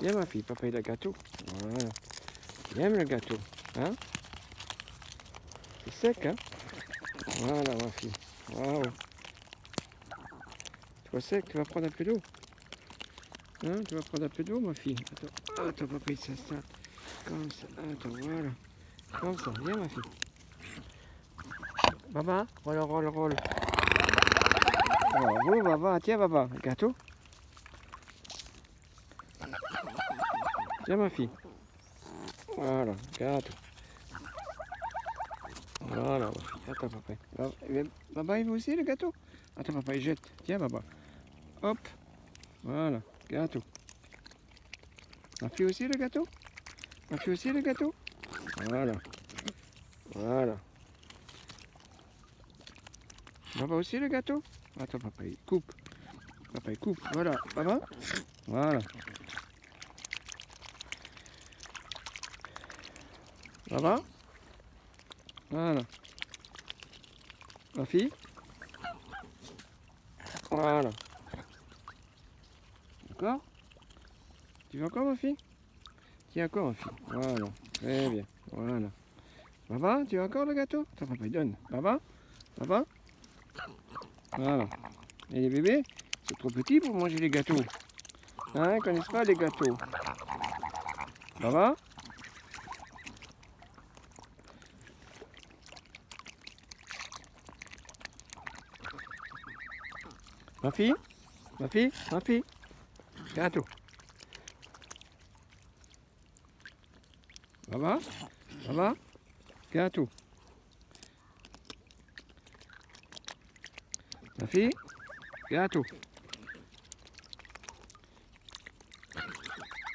Viens ma fille, papa il a gâteau. Voilà. Il aime le gâteau. Hein C'est sec, hein Voilà ma fille. Waouh. Trop sec, tu vas prendre un peu d'eau. Hein Tu vas prendre un peu d'eau ma fille. Attends, attends papa il s'installe. Comme ça. Attends, voilà. Comme ça. Viens ma fille. Baba, roll, roll, roll. Bravo, Baba. Tiens, Baba, gâteau. Tiens, ma fille. Voilà, gâteau. Voilà, ma fille. Attends, papa. Baba, il veut aussi le gâteau? Attends, papa, il jette. Tiens, Baba. Hop. Voilà, gâteau. Ma fille aussi le gâteau? Ma fille aussi le gâteau? Voilà. Voilà. Papa aussi le gâteau? Attends, papa, il coupe. Papa, il coupe. Voilà. Papa Voilà. Papa Voilà. Ma fille Voilà. D'accord Tu veux encore, ma fille Tiens encore, ma fille. Voilà. Très bien. Voilà. Papa, tu veux encore le gâteau Attends, papa, il donne. Papa Papa voilà. Et les bébés, c'est trop petit pour manger les gâteaux. Hein, ils connaissent pas les gâteaux. Ça Ma fille Ma fille Ma fille Gâteau. Ça va? Ça va? Gâteau. Ma fille Gâteau.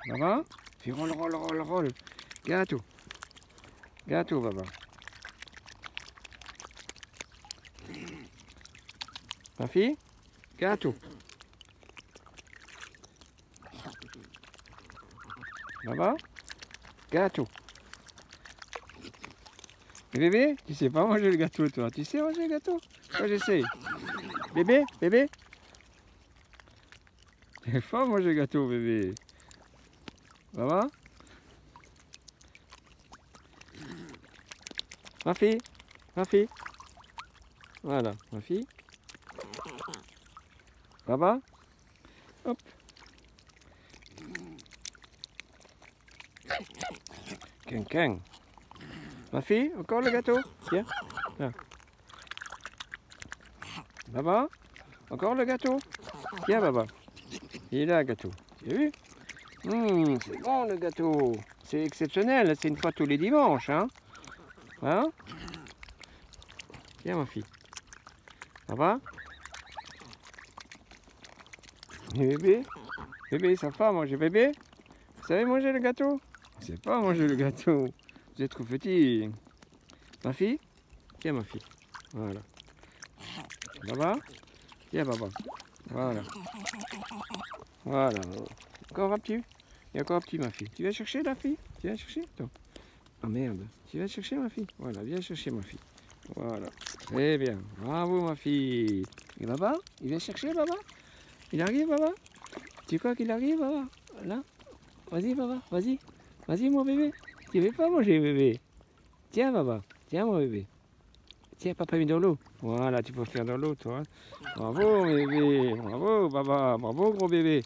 Baba Fais roll, roll, roll, roll. Gâteau. Gâteau, Baba. Ma fille Gâteau. Baba Gâteau. Bébé, tu sais pas manger le gâteau, toi. Tu sais manger le gâteau? Moi, j'essaie. Bébé, bébé? T'es fort manger le gâteau, bébé. Va Ma fille, ma fille? Voilà, ma fille. Ça va Hop. Quin, Ma fille, encore le gâteau Tiens, là. Baba Encore le gâteau Tiens, Baba. Il est là, le gâteau. Tu as vu Hum, C'est bon, le gâteau. C'est exceptionnel. C'est une fois tous les dimanches. Hein Hein Tiens, ma fille. Ça va Bébé Bébé, ça va manger bébé? Vous savez manger le gâteau? C'est pas manger le gâteau. Vous êtes trop petit. Ma fille? Tiens, ma fille. Voilà. Baba? Tiens, Baba. Voilà. Voilà. Encore un petit? A encore petit, ma fille. Tu vas chercher, la fille? Tu vas chercher? Attends. Ah merde. Tu vas chercher, ma fille? Voilà, viens chercher, ma fille. Voilà. Très bien. Bravo, ma fille. Et Baba? Il vient chercher, Baba? Il arrive, Baba Tu crois qu'il arrive, Baba? Là Vas-y, Baba. Vas-y. Vas-y, mon bébé. Tu veux pas manger, bébé? Tiens, Baba. Tiens, mon bébé. Tiens, papa, mis dans l'eau. Voilà, tu peux faire dans l'eau, toi. Bravo, bébé. Bravo, Baba. Bravo, gros bébé.